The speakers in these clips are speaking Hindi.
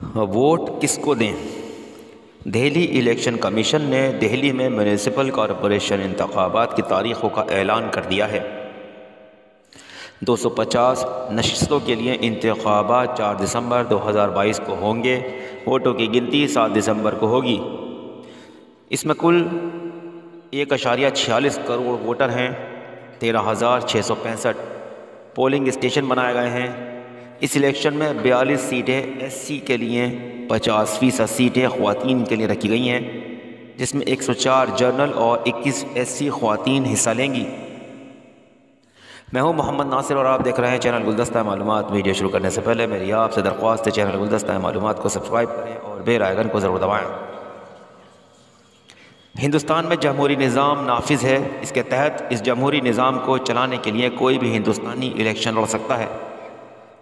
वोट किसको दें? दिल्ली इलेक्शन कमीशन ने दिल्ली में म्यूनसिपल कॉरपोरेशन इंतबात की तारीख़ों का ऐलान कर दिया है। 250 नशस्तों के लिए इंतबात चार दिसंबर 2022 को होंगे। वोटों की गिनती सात दिसंबर को होगी। इसमें कुल एक अशारिया छियालीस करोड़ वोटर हैं, तेरह हज़ार छः सौ पैंसठ पोलिंग स्टेशन बनाए गए हैं। इस इलेक्शन में बयालीस सीटें एससी के लिए पचास फ़ीसद सीटें ख़वान के लिए रखी गई हैं, जिसमें 104 जर्नल और 21 एससी ख़वान हिस्सा लेंगी। मैं हूँ मोहम्मद नासिर और आप देख रहे हैं चैनल गुलदस्ता मालूम वीडियो शुरू करने से पहले मेरी आपसे दरख्वास्त है, चैनल गुलदस्ता मालूम को सब्सक्राइब करें और बेल आइकन को ज़रूर दबाएँ। हिंदुस्तान में जमहूरी निज़ाम नाफिज है। इसके तहत इस जमहूरी निज़ाम को चलाने के लिए कोई भी हिंदुस्तानी इलेक्शन लड़ सकता है।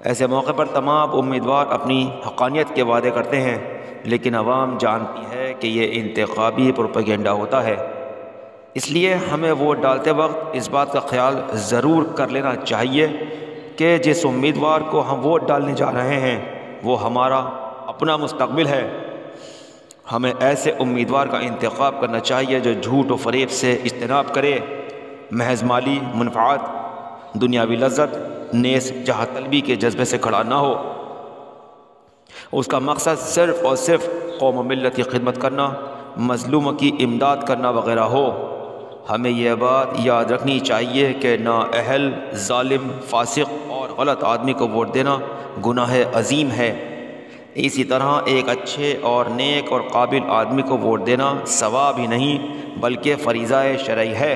ऐसे मौके पर तमाम उम्मीदवार अपनी हकानियत के वादे करते हैं, लेकिन आवाम जानती है कि ये इंतबी प्रोपेगेंडा होता है। इसलिए हमें वोट डालते वक्त इस बात का ख्याल ज़रूर कर लेना चाहिए कि जिस उम्मीदवार को हम वोट डालने जा रहे हैं, वो हमारा अपना मुस्तबिल है। हमें ऐसे उम्मीदवार का इंतखब करना चाहिए जो झूठ व फरेब से इज्तनाब करे। महज माली, मुनफ़ात, दुनियावी लज्जत नेस, जहाँ तलबी के जज्बे से खड़ा ना हो। उसका मकसद सिर्फ़ और सिर्फ़ कौम मिलत की खिदमत करना, मजलूम की इमदाद करना वगैरह हो। हमें यह बात याद रखनी चाहिए कि ना अहल ालिम फासिक और गलत आदमी को वोट देना गुनाह अजीम है। इसी तरह एक अच्छे और नेक और काबिल आदमी को वोट देना सवाब ही नहीं, बल्कि फ़रीज़ा शरय है।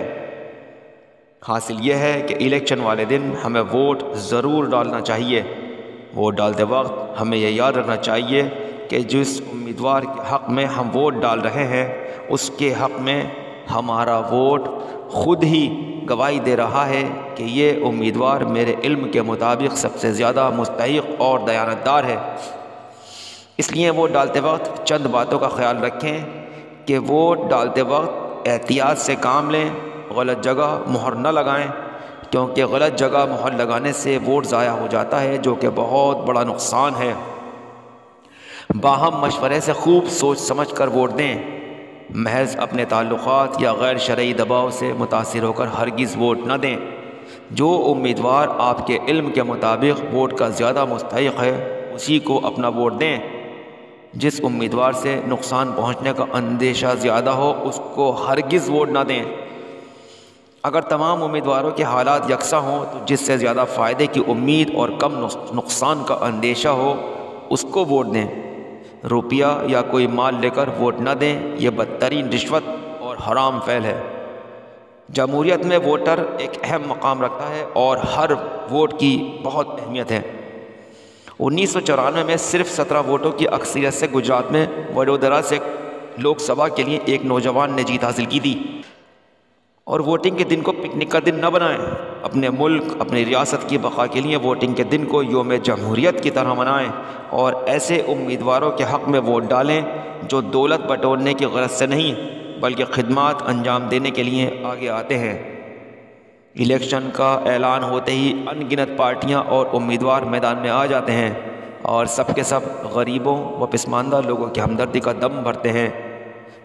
हासिल यह है कि इलेक्शन वाले दिन हमें वोट ज़रूर डालना चाहिए। वोट डालते वक्त हमें यह याद रखना चाहिए कि जिस उम्मीदवार के हक़ में हम वोट डाल रहे हैं, उसके हक़ में हमारा वोट ख़ुद ही गवाही दे रहा है कि ये उम्मीदवार मेरे इल्म के मुताबिक सबसे ज़्यादा मुस्तक और दयानतदार है। इसलिए वोट डालते वक्त चंद बातों का ख्याल रखें कि वोट डालते वक्त एहतियात से काम लें गलत जगह मोहर न लगाएँ, क्योंकि गलत जगह मोहर लगाने से वोट ज़ाया हो जाता है, जो कि बहुत बड़ा नुकसान है। बाहम मशवरे से खूब सोच समझ कर वोट दें। महज अपने ताल्लुक़ या गैर शर्य दबाव से मुतासर होकर हरगिज़ वोट न दें। जो उम्मीदवार आपके इल्म के मुताबिक वोट का ज़्यादा मुस्तक है, उसी को अपना वोट दें। जिस उम्मीदवार से नुकसान पहुँचने का अंदेशा ज़्यादा हो, उसको हरगिज़ वोट ना दें। अगर तमाम उम्मीदवारों के हालात यकसा हों तो जिससे ज़्यादा फ़ायदे की उम्मीद और कम नुकसान का अंदेशा हो, उसको वोट दें। रुपया या कोई माल लेकर वोट न दें, यह बदतरीन रिश्वत और हराम फैल है। जमहूरीत में वोटर एक अहम मकाम रखता है और हर वोट की बहुत अहमियत है। उन्नीस सौ चौरानवे में सिर्फ़ सत्रह वोटों की अक्सरियत से गुजरात में वडोदरा से लोकसभा के लिए एक नौजवान ने जीत हासिल की थी। और वोटिंग के दिन को पिकनिक का दिन न बनाएँ। अपने मुल्क, अपनी रियासत की बका के लिए वोटिंग के दिन को योम जमहूरीत की तरह मनाएँ और ऐसे उम्मीदवारों के हक़ में वोट डालें जो दौलत बटोरने की गरज से नहीं, बल्कि खदमात अंजाम देने के लिए आगे आते हैं। इलेक्शन का ऐलान होते ही अनगिनत पार्टियाँ और उम्मीदवार मैदान में आ जाते हैं और सब के सब गरीबों व पसमानदा लोगों की हमदर्दी का दम भरते हैं।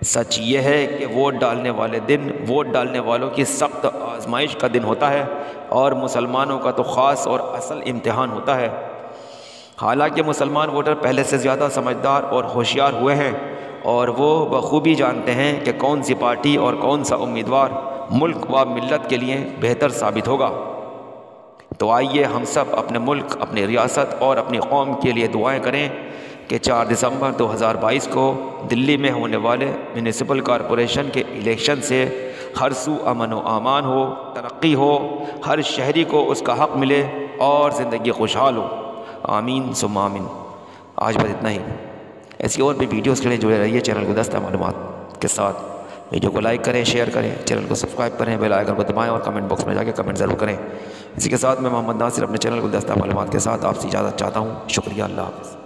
सच यह है कि वोट डालने वाले दिन, वोट डालने वालों की सख्त आजमाइश का दिन होता है और मुसलमानों का तो ख़ास और असल इम्तहान होता है। हालाँकि मुसलमान वोटर पहले से ज़्यादा समझदार और होशियार हुए हैं और वो बखूबी जानते हैं कि कौन सी पार्टी और कौन सा उम्मीदवार मुल्क व मिलत के लिए बेहतर साबित होगा। तो आइए हम सब अपने मुल्क, अपनी रियासत और अपनी कौम के लिए दुआएँ करें। कि 4 दिसंबर 2022 को दिल्ली में होने वाले म्यूनसिपल कॉरपोरेशन के इलेक्शन से हर सू अमन व अमान हो, तरक्की हो, हर शहरी को उसका हक़ मिले और ज़िंदगी खुशहाल हो। आमीन सुम आमीन। आज बस इतना ही। ऐसी और भी वीडियोस के लिए जुड़े रहिए चैनल को दस्ता मालूम के साथ। वीडियो को लाइक करें शेयर करें, चैनल को सब्सक्राइब करें बेल आइकन को दबाएँ और कमेंट बॉक्स में जाके कमेंट ज़रूर करें। इसी के साथ मैं मोहम्मद नासिर अपने चैनल को दस्ता मालूम के साथ आपसे इजाज़त चाहता हूँ। शुक्रिया, अल्लाह हाफ़